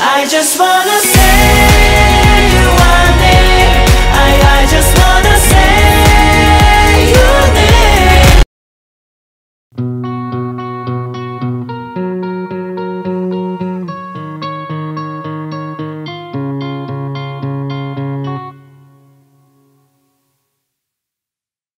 I just wanna say